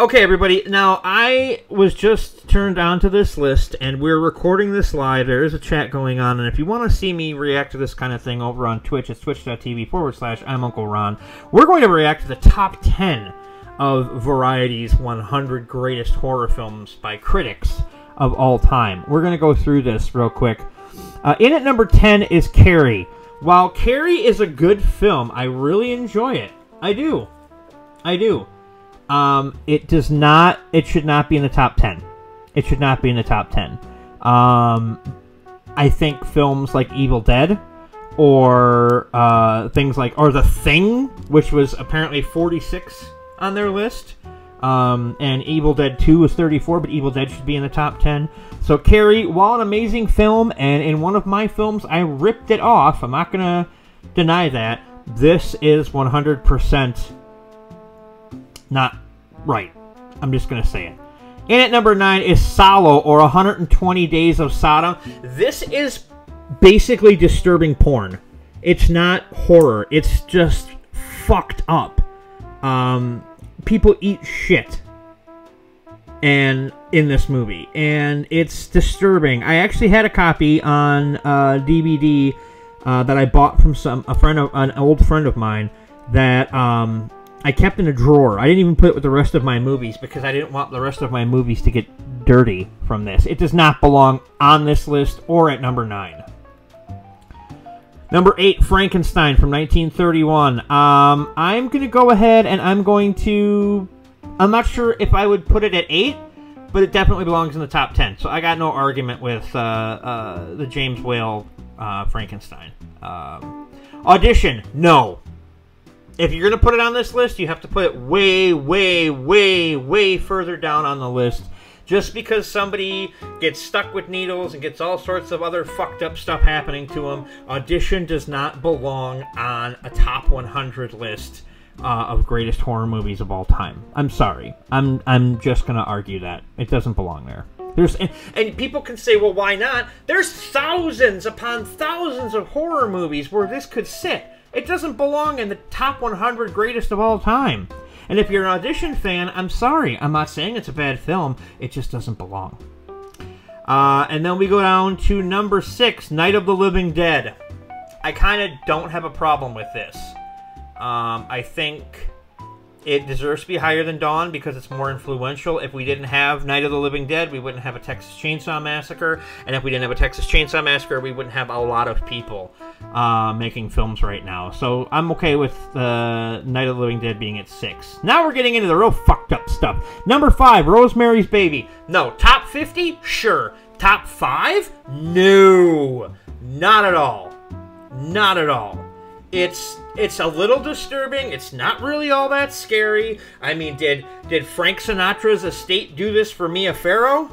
Okay, everybody. Now, I was just turned on to this list, and we're recording this live. There is a chat going on, and if you want to see me react to this kind of thing over on Twitch, it's twitch.tv forward slash I'm Uncle Ron. We're going to react to the top 10 of Variety's 100 greatest horror films by critics of all time. We're going to go through this real quick. Uh, in at number 10 is Carrie. While Carrie is a good film, I really enjoy it. I do. I do. Um, it does not. It should not be in the top ten. It should not be in the top ten. Um, I think films like Evil Dead, or uh, things like, or The Thing, which was apparently forty six on their list, um, and Evil Dead Two was thirty four, but Evil Dead should be in the top ten. So Carrie, while an amazing film, and in one of my films, I ripped it off. I'm not gonna deny that. This is one hundred percent not right. I'm just going to say it. In at number 9 is Salò, or 120 Days of Sodom. This is basically disturbing porn. It's not horror. It's just fucked up. Um, people eat shit and in this movie and it's disturbing i actually had a copy on uh, dvd uh, that i bought from some a friend of an old friend of mine that um, I kept in a drawer. I didn't even put it with the rest of my movies because I didn't want the rest of my movies to get dirty from this. It does not belong on this list or at number 9. Number 8, Frankenstein from 1931. Um, I'm going to go ahead and I'm going to... I'm not sure if I would put it at 8, but it definitely belongs in the top 10. So I got no argument with uh, uh, the James Whale uh, Frankenstein. Um, audition, no if you're going to put it on this list, you have to put it way, way, way, way further down on the list. Just because somebody gets stuck with needles and gets all sorts of other fucked up stuff happening to them, Audition does not belong on a top 100 list uh, of greatest horror movies of all time. I'm sorry. I'm I'm just going to argue that it doesn't belong there. There's and, and, people can say, well, why not? There's thousands upon thousands of horror movies where this could sit. It doesn't belong in the top 100 greatest of all time. And if you're an audition fan, I'm sorry. I'm not saying it's a bad film. It just doesn't belong. Uh, and then we go down to number six, Night of the Living Dead. I kind of don't have a problem with this. Um, I think it deserves to be higher than Dawn because it's more influential. If we didn't have Night of the Living Dead, we wouldn't have a Texas Chainsaw Massacre. And if we didn't have a Texas Chainsaw Massacre, we wouldn't have a lot of people uh, making films right now. So I'm okay with uh, Night of the Living Dead being at six. Now we're getting into the real fucked up stuff. Number five, Rosemary's Baby. No. Top 50? Sure. Top five? No. Not at all. Not at all. It's it's a little disturbing. It's not really all that scary. I mean, did did Frank Sinatra's estate do this for Mia Farrow?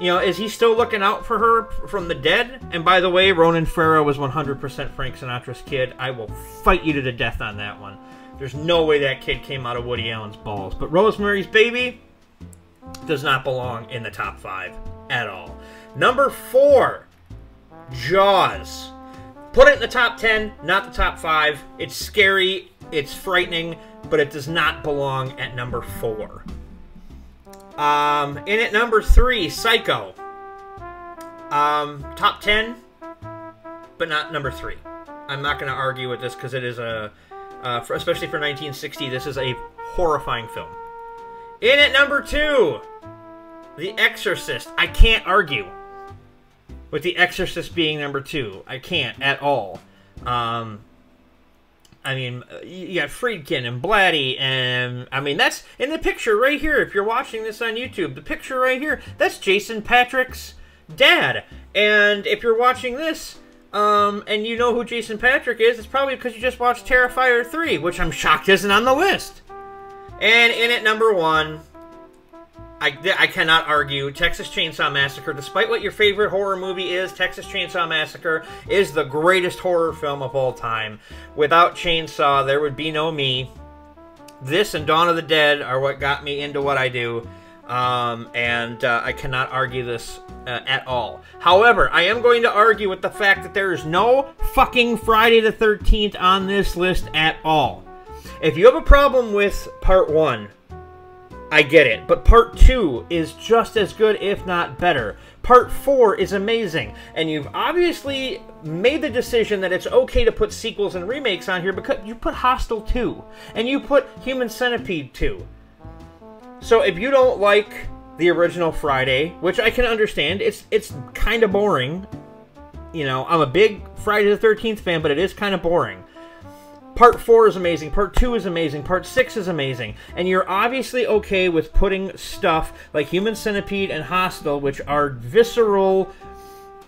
You know, is he still looking out for her from the dead? And by the way, Ronan Farrow was 100% Frank Sinatra's kid. I will fight you to the death on that one. There's no way that kid came out of Woody Allen's balls. But Rosemary's Baby does not belong in the top five at all. Number four, Jaws. Put it in the top 10, not the top 5. It's scary, it's frightening, but it does not belong at number 4. Um, in at number 3, Psycho. Um, top 10, but not number 3. I'm not going to argue with this because it is a, uh, for, especially for 1960, this is a horrifying film. In at number 2, The Exorcist. I can't argue with The Exorcist being number two. I can't at all. Um, I mean, you got Friedkin and Blatty, and I mean that's in the picture right here. If you're watching this on YouTube, the picture right here, that's Jason Patric's dad. And if you're watching this, um, and you know who Jason Patric is, it's probably because you just watched Terrifier 3, which I'm shocked isn't on the list. And in at number one, I, I cannot argue. Texas Chainsaw Massacre, despite what your favorite horror movie is, Texas Chainsaw Massacre is the greatest horror film of all time. Without Chainsaw, there would be no me. This and Dawn of the Dead are what got me into what I do. Um, and uh, I cannot argue this uh, at all. However, I am going to argue with the fact that there is no fucking Friday the 13th on this list at all. If you have a problem with part one, I get it. But part two is just as good, if not better. Part four is amazing. And you've obviously made the decision that it's okay to put sequels and remakes on here because you put Hostel 2 and you put Human Centipede 2. So if you don't like the original Friday, which I can understand, it's it's kind of boring. You know, I'm a big Friday the 13th fan, but it is kind of boring. Part 4 is amazing, Part 2 is amazing, Part 6 is amazing, and you're obviously okay with putting stuff like Human Centipede and Hostel, which are visceral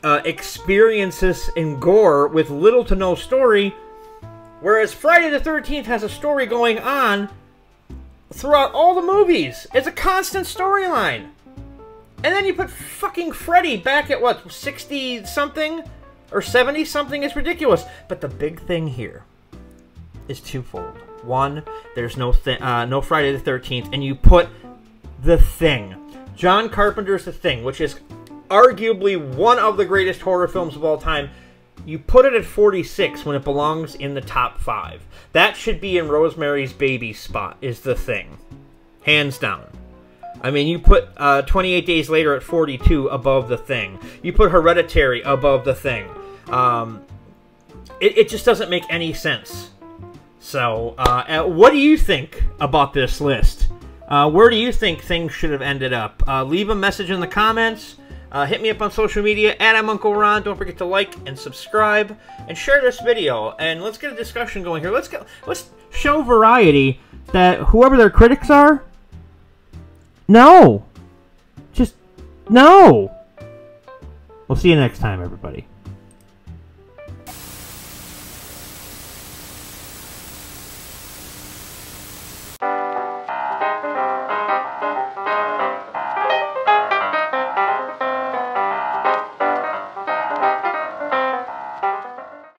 uh, experiences in gore with little to no story, whereas Friday the 13th has a story going on throughout all the movies. It's a constant storyline. And then you put fucking Freddy back at what, 60 something? Or 70 something? It's ridiculous. But the big thing here is twofold. One, there's no th- uh, no Friday the 13th, and you put The Thing. John Carpenter's The Thing, which is arguably one of the greatest horror films of all time. You put it at 46 when it belongs in the top five. That should be in Rosemary's Baby spot, is The Thing. Hands down. I mean, you put uh, 28 Days Later at 42 above The Thing. You put Hereditary above The Thing. Um, it, it just doesn't make any sense. So, uh, what do you think about this list? Uh, where do you think things should have ended up? Uh, leave a message in the comments. Uh, hit me up on social media at I'm Uncle Ron. Don't forget to like and subscribe and share this video. And let's get a discussion going here. Let's go. Let's show variety that whoever their critics are. No, just no. We'll see you next time, everybody.